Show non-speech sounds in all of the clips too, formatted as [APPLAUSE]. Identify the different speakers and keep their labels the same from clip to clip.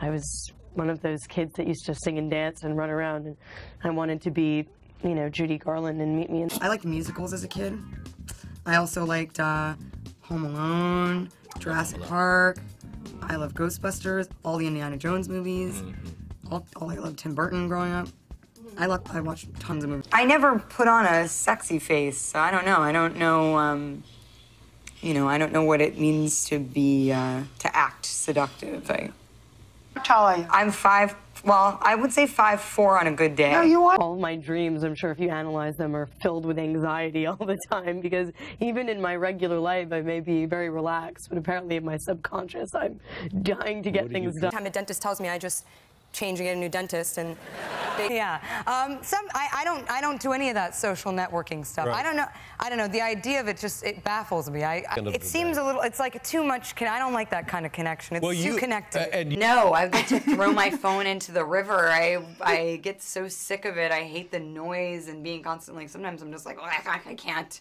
Speaker 1: I was one of those kids that used to sing and dance and run around, and I wanted to be, you know, Judy Garland and meet me. In-
Speaker 2: I liked musicals as a kid. I also liked uh, Home Alone, Jurassic Park. I love Ghostbusters, all the Indiana Jones movies. All, all I loved Tim Burton growing up. I love I watched tons of movies. I never put on a sexy face, so I don't know. I don't know. Um, you know, I don't know what it means to be uh, to act seductive. I,
Speaker 3: How tall are you?
Speaker 2: I'm five. Well, I would say five four on a good day.
Speaker 3: No, you are.
Speaker 1: all my dreams, I'm sure if you analyze them, are filled with anxiety [LAUGHS] all the time because even in my regular life, I may be very relaxed, but apparently in my subconscious, I'm dying to get things done.
Speaker 4: Every time a dentist tells me I just change and get a new dentist and [LAUGHS] they, yeah um, some I, I don't I don't do any of that social networking stuff I don't know I don't know the idea of it just it baffles me I, I it seems
Speaker 5: day.
Speaker 4: a little it's like too much con- I don't like that kind of connection it's too connected
Speaker 5: uh, and
Speaker 2: No, I've got to throw my phone into the river. I I get so sick of it. I hate the noise and being constantly. Sometimes I'm just like, oh, I, I can't,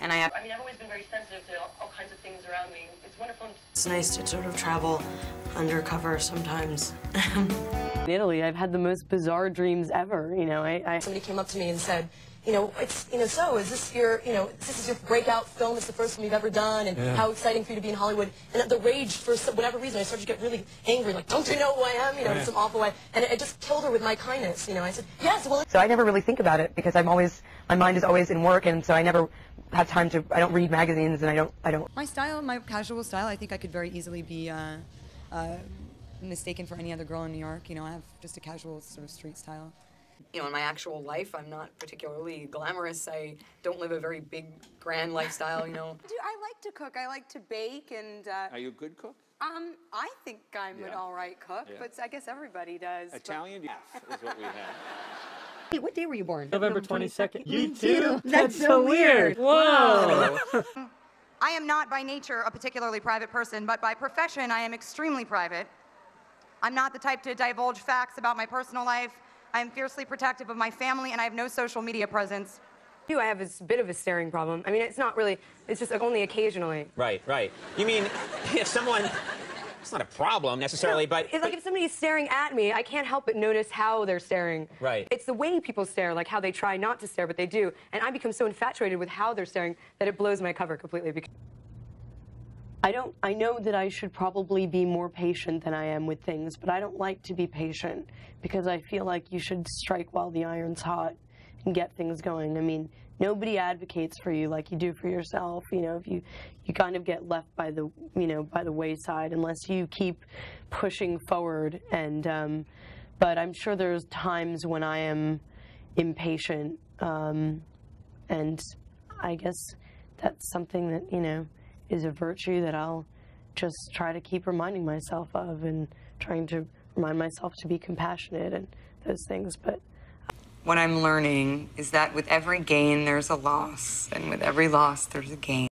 Speaker 2: and I have.
Speaker 1: I mean, I've always been very sensitive to all, all kinds of things around me. It's wonderful.
Speaker 6: It's nice to sort of travel undercover sometimes. [LAUGHS]
Speaker 1: In Italy, I've had the most bizarre dreams ever. You know, I, I
Speaker 7: somebody came up to me and said, you know, it's, you know, so is this your, you know, this is your breakout film? It's the first one you've ever done, and how exciting for you to be in Hollywood. And the rage, for some, whatever reason, I started to get really angry, like, don't you know who I am? You know, in some awful way. And I just killed her with my kindness. You know, I said, yes, well,
Speaker 8: So I never really think about it because I'm always, my mind is always in work, and so I never have time to. I don't read magazines, and I don't. I don't.
Speaker 9: My style, my casual style, I think I could very easily be uh, uh, mistaken for any other girl in New York. You know, I have just a casual sort of street style.
Speaker 2: You know, in my actual life, I'm not particularly glamorous. I don't live a very big, grand lifestyle. You know. [LAUGHS]
Speaker 4: Do I like to cook I like to bake and uh,
Speaker 5: Are you a good cook?
Speaker 4: um, I think I'm an all right cook
Speaker 5: Yeah.
Speaker 4: but I guess everybody does but-
Speaker 5: Italian? Yeah, [LAUGHS] is what we have.
Speaker 8: Hey, what day were you born?
Speaker 10: November 22nd. You too? That's so weird. Whoa. [LAUGHS]
Speaker 4: I am not by nature a particularly private person, but by profession, I am extremely private. I'm not the type to divulge facts about my personal life. I am fiercely protective of my family, and I have no social media presence.
Speaker 8: do. I have a bit of a staring problem. I mean, it's not really. It's just only occasionally.
Speaker 11: Right, right. You mean [LAUGHS] if someone, it's not a problem necessarily, but,
Speaker 8: It's like if somebody's staring at me, I can't help but notice how they're staring.
Speaker 11: Right.
Speaker 8: It's the way people stare, like how they try not to stare, but they do. And I become so infatuated with how they're staring that it blows my cover completely. Because
Speaker 1: I don't. I know that I should probably be more patient than I am with things, but I don't like to be patient because I feel like you should strike while the iron's hot and get things going. I mean, nobody advocates for you like you do for yourself. You know, if you you kind of get left by the you know by the wayside unless you keep pushing forward. And um, but I'm sure there's times when I am impatient, um, and I guess that's something that you know is a virtue that I'll just try to keep reminding myself of and trying to remind myself to be compassionate and those things. But
Speaker 2: What I'm learning is that with every gain, there's a loss, and with every loss, there's a gain.